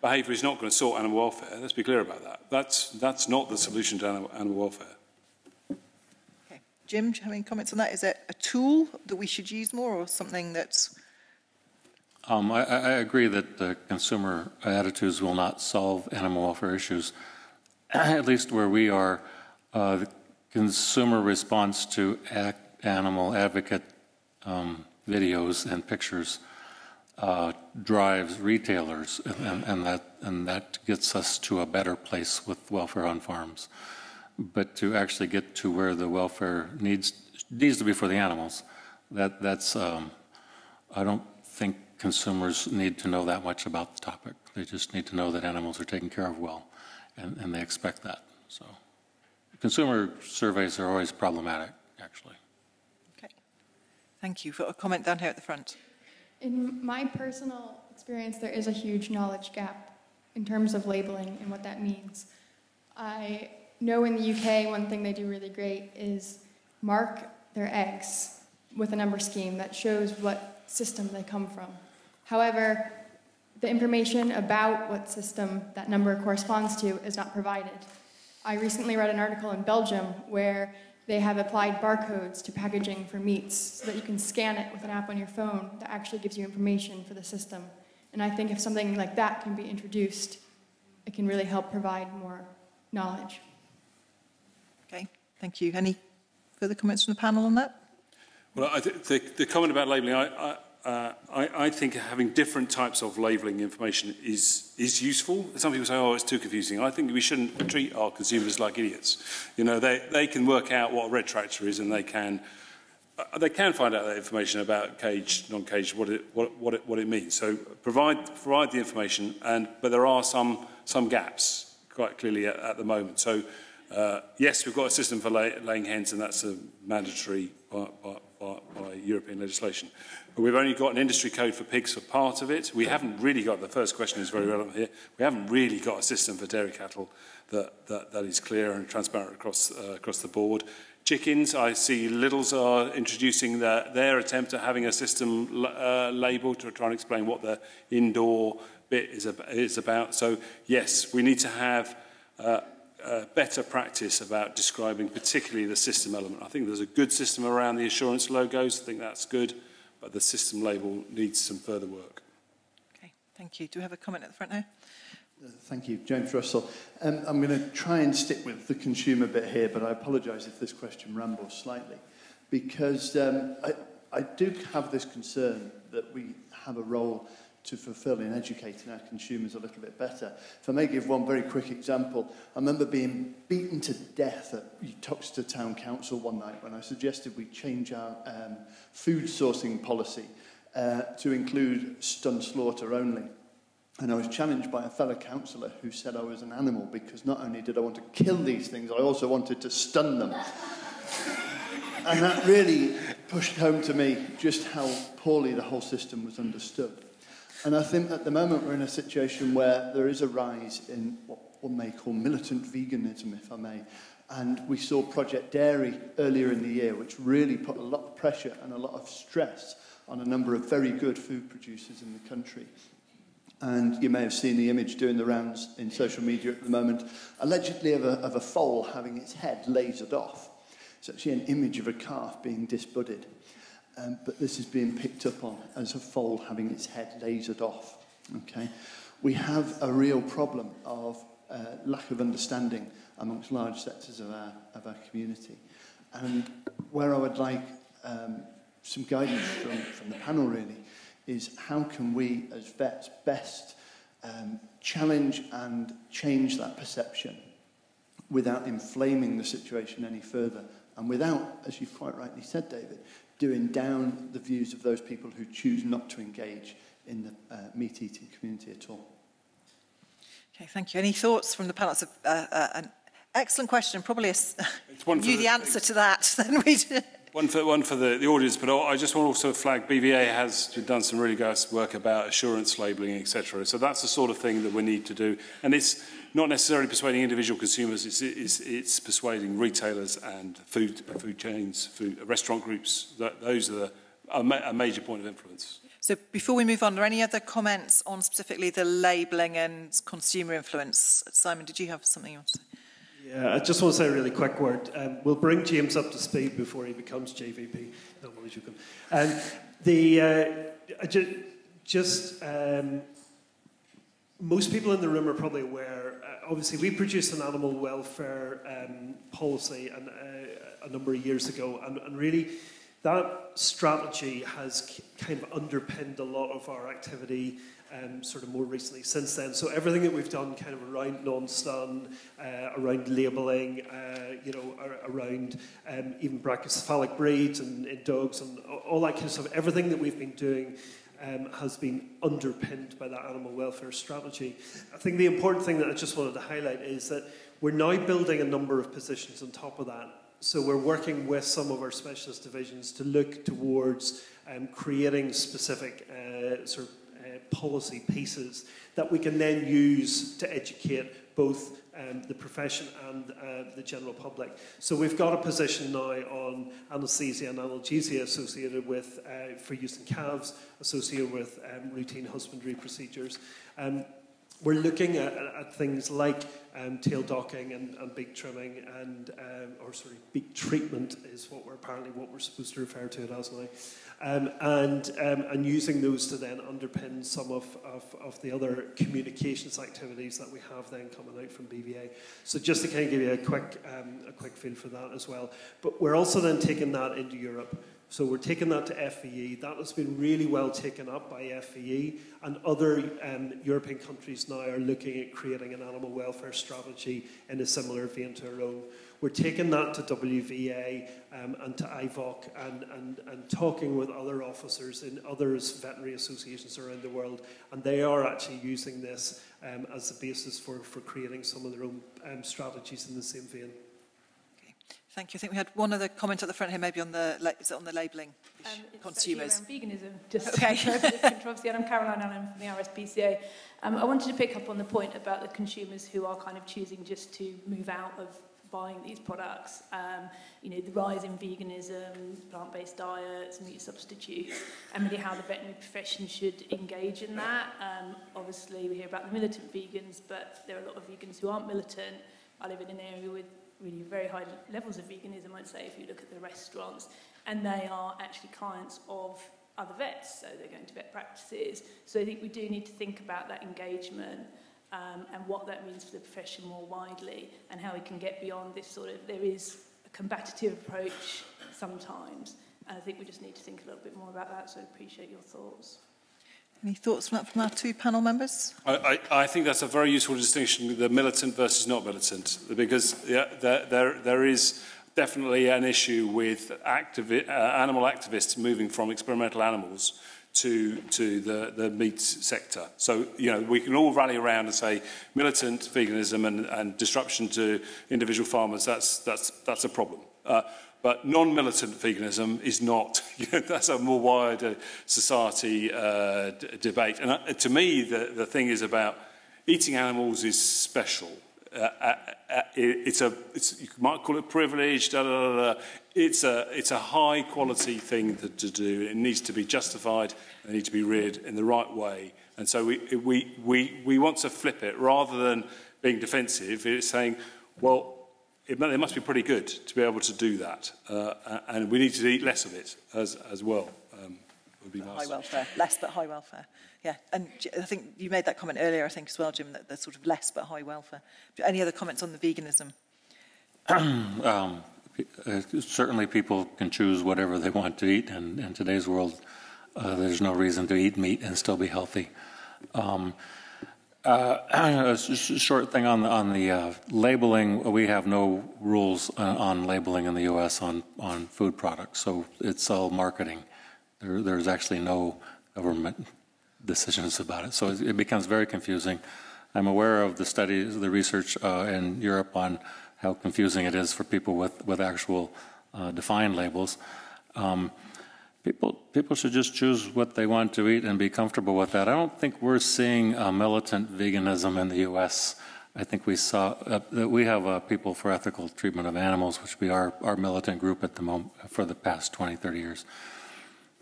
B: behaviour is not going to sort animal welfare. Let's be clear about that. That's, that's not the solution to animal, animal welfare.
A: Jim, do you have any comments on that? Is it a tool that we should use more or something that's...
C: Um, I, I, agree that uh, consumer attitudes will not solve animal welfare issues. At least where we are, uh, the consumer response to animal advocate um, videos and pictures uh, drives retailers, and, and, that, and that gets us to a better place with welfare on farms but to actually get to where the welfare needs needs to be for the animals, that that's um, I don't think consumers need to know that much about the topic. They just need to know that animals are taken care of well, and, and they expect that. So, consumer surveys are always problematic, actually.
A: Okay, thank you. For a comment down here at the front.
N: In my personal experience, there is a huge knowledge gap in terms of labeling and what that means. I know in the UK, one thing they do really great is mark their eggs with a number scheme that shows what system they come from. However, the information about what system that number corresponds to is not provided. I recently read an article in Belgium where they have applied barcodes to packaging for meats so that you can scan it with an app on your phone that actually gives you information for the system. And I think if something like that can be introduced, it can really help provide more knowledge.
A: Okay, thank you. Any further comments from the panel on that?
B: Well, I th the, the comment about labelling, I, I, uh, I, I think having different types of labelling information is, is useful. Some people say, oh, it's too confusing. I think we shouldn't treat our consumers like idiots. You know, they, they can work out what a red tractor is and they can, uh, they can find out that information about cage, non-cage, what it, what, what, it, what it means. So provide, provide the information, and, but there are some, some gaps quite clearly at, at the moment. So uh, yes, we've got a system for lay, laying hens, and that's a mandatory by, by, by, by European legislation. We've only got an industry code for pigs for part of it. We haven't really got, the first question is very relevant here, we haven't really got a system for dairy cattle that, that, that is clear and transparent across, uh, across the board. Chickens, I see Lidl's are introducing their, their attempt at having a system uh, labelled to try and explain what the indoor bit is, ab is about. So yes, we need to have uh, uh, better practice about describing particularly the system element. I think there's a good system around the assurance logos. I think that's good, but the system label needs some further work.
A: Okay, thank you. Do we have a comment at the front here?
O: Uh, thank you, James Russell. Um, I'm going to try and stick with the consumer bit here, but I apologise if this question rambles slightly, because um, I, I do have this concern that we have a role to fulfill in educating our consumers a little bit better. If I may give one very quick example, I remember being beaten to death at Toxteth Town Council one night when I suggested we change our um, food sourcing policy uh, to include stun slaughter only. And I was challenged by a fellow councillor who said I was an animal because not only did I want to kill these things, I also wanted to stun them. and that really pushed home to me just how poorly the whole system was understood. And I think at the moment we're in a situation where there is a rise in what one may call militant veganism, if I may. And we saw Project Dairy earlier in the year, which really put a lot of pressure and a lot of stress on a number of very good food producers in the country. and you may have seen the image doing the rounds in social media at the moment, allegedly of a, of a foal having its head lasered off. It's actually an image of a calf being disbudded, um, but this is being picked up on as a foal having its head lasered off. Okay, we have a real problem of uh, lack of understanding amongst large sectors of our, of our community. And where I would like um, some guidance from, from the panel really is how can we as vets best um, challenge and change that perception without inflaming the situation any further and without, as you've quite rightly said, David, doing down the views of those people who choose not to engage in the uh, meat-eating community at all.
A: Okay, thank you. Any thoughts from the panel? It's uh, uh, an excellent question. Probably a, it's one knew the, the answer to that, then we'd...
B: One for, one for the, the audience, but I just want to also flag BVA has done some really good work about assurance labelling, etc. So that's the sort of thing that we need to do. And it's not necessarily persuading individual consumers, it's, it's, it's persuading retailers and food, food chains, food, restaurant groups. That, those are the, a, ma a major point of influence.
A: So before we move on, are there any other comments on specifically the labelling and consumer influence? Simon, did you have something you want to say?
M: Yeah, I just want to say a really quick word. Um, we'll bring James up to speed before he becomes JVP. No, can. Um, the, uh, ju just um, most people in the room are probably aware. Uh, obviously, we produced an animal welfare um, policy and, uh, a number of years ago, and, and really that strategy has kind of underpinned a lot of our activity um, sort of more recently since then. So everything that we've done kind of around non-stun, uh, around labelling, uh, you know, around um, even brachycephalic breeds and dogs and all that kind of stuff, everything that we've been doing um, has been underpinned by that animal welfare strategy. I think the important thing that I just wanted to highlight is that we're now building a number of positions on top of that so we're working with some of our specialist divisions to look towards um, creating specific uh, sort of policy pieces that we can then use to educate both um, the profession and uh, the general public. So we've got a position now on anaesthesia and analgesia associated with, uh, for use in calves, associated with um, routine husbandry procedures. Um, we're looking at, at things like um, tail docking and, and beak trimming and um, or sorry beak treatment is what we're apparently what we're supposed to refer to it as now. Um, and um, and using those to then underpin some of, of, of the other communications activities that we have then coming out from BVA so just to kind of give you a quick um, a quick feel for that as well. But we're also then taking that into Europe so we're taking that to FVE. That has been really well taken up by FVE, and other um, European countries now are looking at creating an animal welfare strategy in a similar vein to our own. We're taking that to WVA um, and to IVOC and, and, and talking with other officers in other veterinary associations around the world, and they are actually using this um, as the basis for, for creating some of their own um, strategies in the same vein.
A: Thank you. I think we had one other comment at the front here, maybe on the is it on the labelling um, consumers.
P: veganism, just okay. controversy. And I'm Caroline Allen from the RSPCA. Um, I wanted to pick up on the point about the consumers who are kind of choosing just to move out of buying these products. Um, you know, the rise in veganism, plant-based diets, meat substitutes, and really how the veterinary profession should engage in that. Um, obviously, we hear about the militant vegans, but there are a lot of vegans who aren't militant. I live in an area with really very high levels of veganism, I'd say, if you look at the restaurants, and they are actually clients of other vets, so they're going to vet practices. So I think we do need to think about that engagement um, and what that means for the profession more widely and how we can get beyond this sort of, there is a combative approach sometimes, and I think we just need to think a little bit more about that, so I appreciate your thoughts.
A: Any thoughts from, that, from our two panel members?
B: I, I, I think that's a very useful distinction, the militant versus not militant, because yeah, there, there, there is definitely an issue with activi- uh, animal activists moving from experimental animals to, to the, the meat sector. So, you know, we can all rally around and say militant veganism and, and disruption to individual farmers, that's, that's, that's a problem. Uh, But non-militant veganism is not. You know, that's a more wider society uh, debate. And uh, to me, the, the thing is about eating animals is special. uh, uh, uh, it, it's a, it's, you might call it privilege, da, da, da. It's, a, it's a high quality thing to, to do. It needs to be justified, it needs to be reared in the right way. And so we, we, we, we want to flip it rather than being defensive. It's saying, well, it, it must be pretty good to be able to do that. Uh, and we need to eat less of it as, as well. Um, would be
A: high welfare, less but high welfare. Yeah, and I think you made that comment earlier, I think, as well, Jim, that there's sort of less but high welfare. Any other comments on the veganism?
C: um, uh, certainly people can choose whatever they want to eat, and in today's world, uh, there's no reason to eat meat and still be healthy. Um, uh, a short thing on the, on the uh, labeling. We have no rules uh, on labeling in the U.S. on, on food products, so it's all marketing. There, there's actually no government decisions about it. So it becomes very confusing. I'm aware of the studies, the research uh, in Europe on how confusing it is for people with, with actual uh, defined labels. Um, people, people should just choose what they want to eat and be comfortable with that. I don't think we're seeing militant veganism in the U.S. I think we saw uh, that we have uh, people for ethical treatment of animals, which we are our militant group at the moment for the past 20, 30 years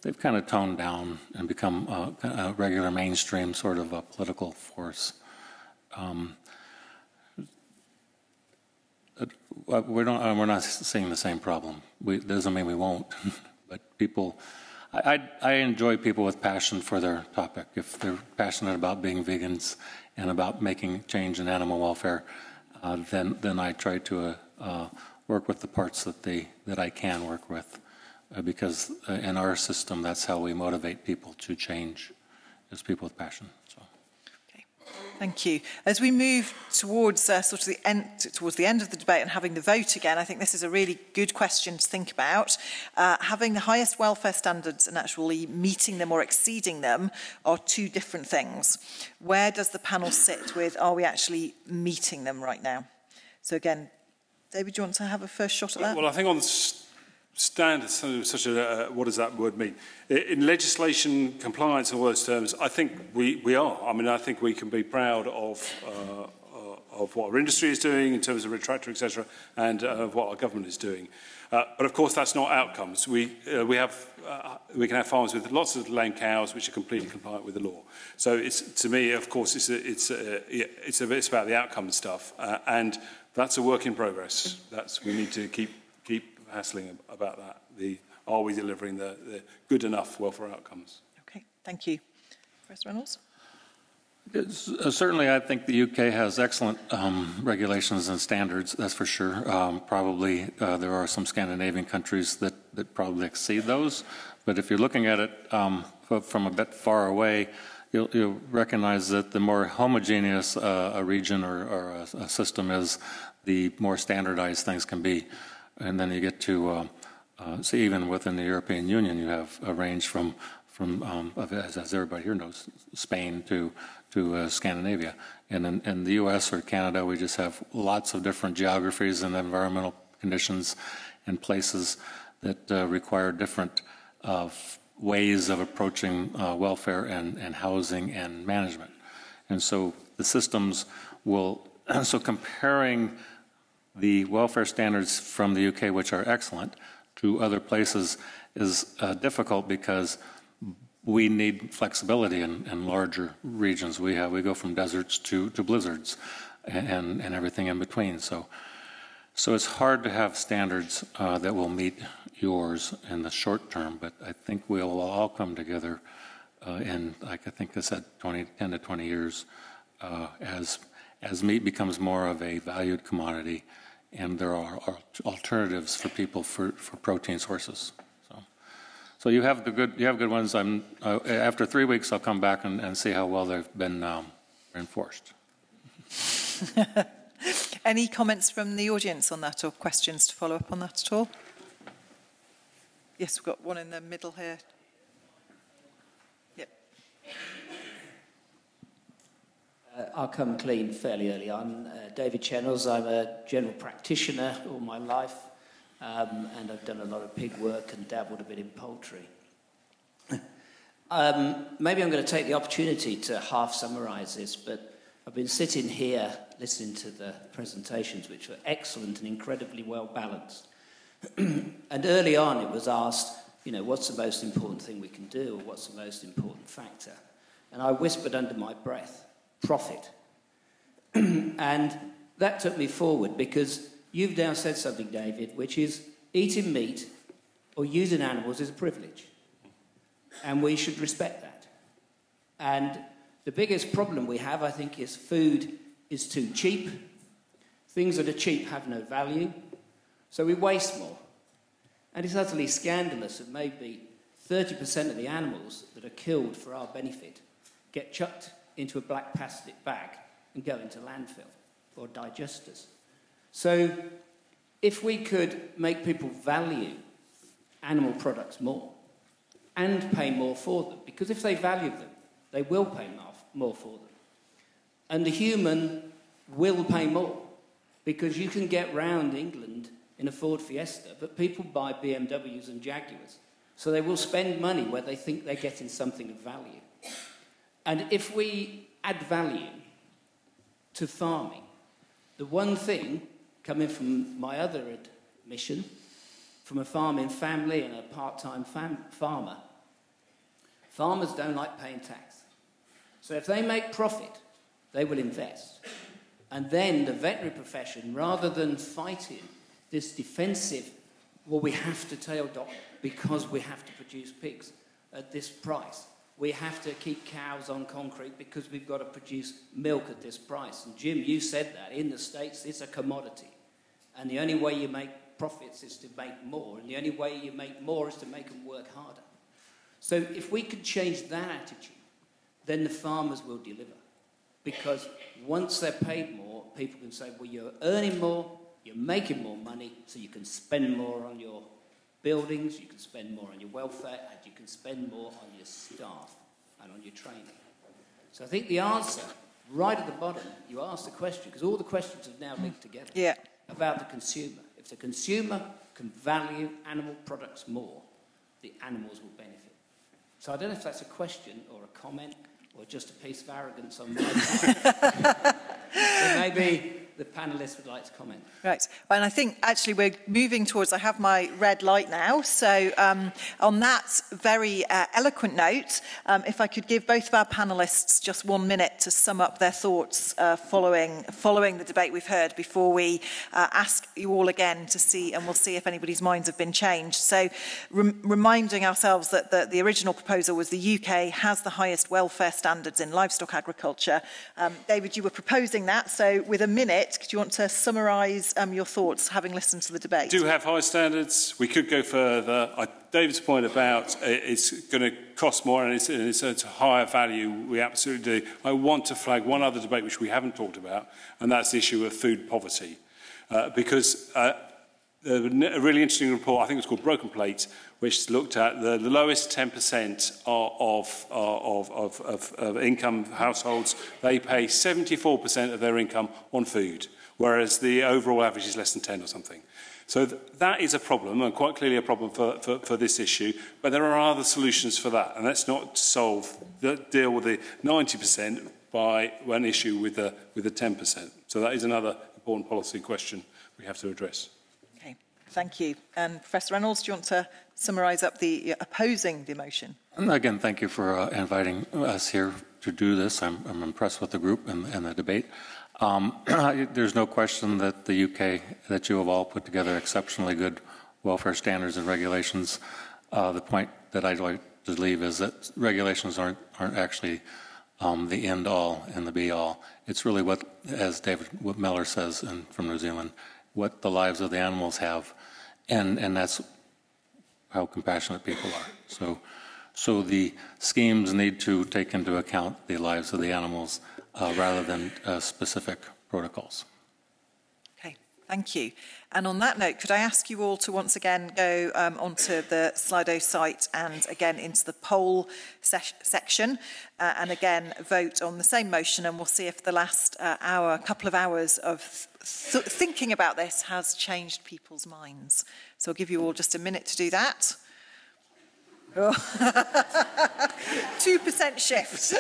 C: they've kind of toned down and become a, a regular mainstream sort of a political force. Um, we don't, uh, we're not seeing the same problem. We, doesn't mean we won't, but people, I, I, enjoy people with passion for their topic. If they're passionate about being vegans and about making change in animal welfare, uh, then then I try to uh, uh, work with the parts that they that I can work with uh, because uh, in our system, that's how we motivate people to change, is people with passion.
A: Thank you. As we move towards uh, sort of the end, towards the end of the debate and having the vote again, I think this is a really good question to think about. Uh, having the highest welfare standards and actually meeting them or exceeding them are two different things. Where does the panel sit with are we actually meeting them right now? So again, David, do you want to have a first shot at that?
B: Well, I think on the standard, such a, uh, what does that word mean? In legislation, compliance all those terms, I think we, we are. I mean, I think we can be proud of, uh, uh, of what our industry is doing in terms of Red Tractor, etc., and uh, what our government is doing. Uh, but of course, that's not outcomes. We, uh, we, have, uh, we can have farms with lots of lame cows which are completely compliant with the law. So it's, to me, of course, it's, a, it's, a, it's, a, it's about the outcome stuff. Uh, and that's a work in progress. That's, we need to keep, keep hassling about that. The, are we delivering the, the good enough welfare outcomes?
A: Okay, thank you. Professor Reynolds?
C: Uh, certainly, I think the UK has excellent um, regulations and standards, that's for sure. Um, probably uh, there are some Scandinavian countries that, that probably exceed those. But if you're looking at it um, from a bit far away, you'll, you'll recognize that the more homogeneous uh, a region or, or a, a, system is, the more standardized things can be. And then you get to, uh, uh, see, even within the European Union, you have a range from, from um, as, as, everybody here knows, Spain to, to uh, Scandinavia. And in, in, the US or Canada, we just have lots of different geographies and environmental conditions and places that uh, require different uh, ways of approaching uh, welfare and, and housing and management. And so the systems will, so comparing the welfare standards from the UK, which are excellent, to other places is uh, difficult because we need flexibility in, in, larger regions. We have we go from deserts to, to blizzards and, and everything in between. So so it's hard to have standards uh, that will meet yours in the short term, but I think we'll all come together uh, like I think I said, 20, 10 to 20 years uh, as as meat becomes more of a valued commodity and there are, alternatives for people for, for protein sources. So, so you have the good you have good ones. I'm uh, after three weeks I'll come back and, and see how well they've been um, enforced.
A: Any comments from the audience on that or questions to follow up on that at all? Yes, we've got one in the middle here.
Q: Uh, I'll come clean fairly early on. Uh, David Chennels, I'm a general practitioner all my life, um, and I've done a lot of pig work and dabbled a bit in poultry. um, maybe I'm going to take the opportunity to half summarise this, but I've been sitting here listening to the presentations, which were excellent and incredibly well balanced. and early on, it was asked, you know, what's the most important thing we can do, or what's the most important factor? And I whispered under my breath, profit. and that took me forward because you've now said something, David, which is eating meat or using animals is a privilege. And we should respect that. And the biggest problem we have, I think, is food is too cheap. Things that are cheap have no value. So we waste more. And it's utterly scandalous that maybe 30% of the animals that are killed for our benefit get chucked into a black plastic bag and go into landfill or digesters. So if we could make people value animal products more and pay more for them, because if they value them, they will pay more for them. And the human will pay more because you can get round England in a Ford Fiesta, but people buy BMWs and Jaguars. So they will spend money where they think they're getting something of value. And if we add value to farming, the one thing coming from my other admission, from a farming family and a part time fam- farmer, farmers don't like paying tax. So if they make profit, they will invest. And then the veterinary profession, rather than fighting this defensive, well, we have to tail dock because we have to produce pigs at this price. We have to keep cows on concrete because we've got to produce milk at this price. And Jim, you said that in the States, it's a commodity. And the only way you make profits is to make more. And the only way you make more is to make them work harder. So if we could change that attitude, then the farmers will deliver. Because once they're paid more, people can say, well, you're earning more, you're making more money, so you can spend more on your buildings, you can spend more on your welfare, and you can spend more on your staff and on your training. So I think the answer, right at the bottom, you asked the question, because all the questions have now linked together,
A: yeah.
Q: about the consumer. If the consumer can value animal products more, the animals will benefit. So I don't know if that's a question or a comment or just a piece of arrogance on my part. maybe the panelists would like to comment.
A: Right, and I think actually we're moving towards, I have my red light now, so um, on that very uh, eloquent note, um, if I could give both of our panelists just one minute to sum up their thoughts uh, following, following the debate we've heard before we uh, ask you all again to see, and we'll see if anybody's minds have been changed. So rem reminding ourselves that the, the original proposal was the UK has the highest welfare standards in livestock agriculture. Um, David, you were proposing that, so with a minute, do you want to summarise um, your thoughts, having listened to the debate?
B: do have high standards. We could go further. I, David's point about it's going to cost more and it's, it's, it's a higher value, we absolutely do. I want to flag one other debate which we haven't talked about, and that's the issue of food poverty. Uh, because uh, a really interesting report, I think it's called Broken Plate, which looked at the, the lowest 10% of, of, of, of, of income households. They pay 74% of their income on food, whereas the overall average is less than 10 or something. So th that is a problem, and quite clearly a problem for, for, for this issue. But there are other solutions for that, and that's not solve the, deal with the 90% by one issue with the, with the 10%. So that is another important policy question we have to address.
A: Thank you. And Professor Reynolds, do you want to summarise up the opposing the motion?
C: Again, thank you for uh, inviting us here to do this. I'm, I'm impressed with the group and, and the debate. Um, there's no question that the UK, that you have all put together exceptionally good welfare standards and regulations. Uh, the point that I'd like to leave is that regulations aren't, aren't actually um, the end all and the be all. It's really what, as David Mellor says from New Zealand, what the lives of the animals have, and and that's how compassionate people are. So, so the schemes need to take into account the lives of the animals uh, rather than uh, specific protocols.
A: Okay, thank you. And on that note, could I ask you all to once again go um, onto the Slido site and again into the poll se section uh, and again vote on the same motion and we'll see if the last uh, hour, couple of hours of th thinking about this has changed people's minds. So I'll give you all just a minute to do that. 2% shift.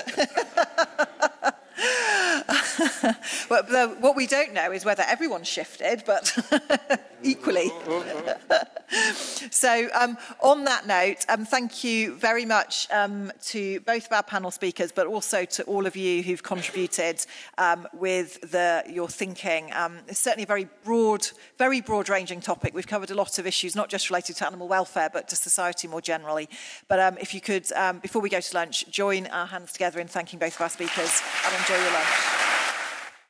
A: the, what we don't know is whether everyone shifted, but equally. so, um, on that note, um, thank you very much um, to both of our panel speakers, but also to all of you who've contributed um, with the, your thinking. Um, it's certainly a very broad, very broad-ranging topic. We've covered a lot of issues, not just related to animal welfare, but to society more generally. But um, if you could, before we go to lunch, join our hands together in thanking both of our speakers enjoy your lunch.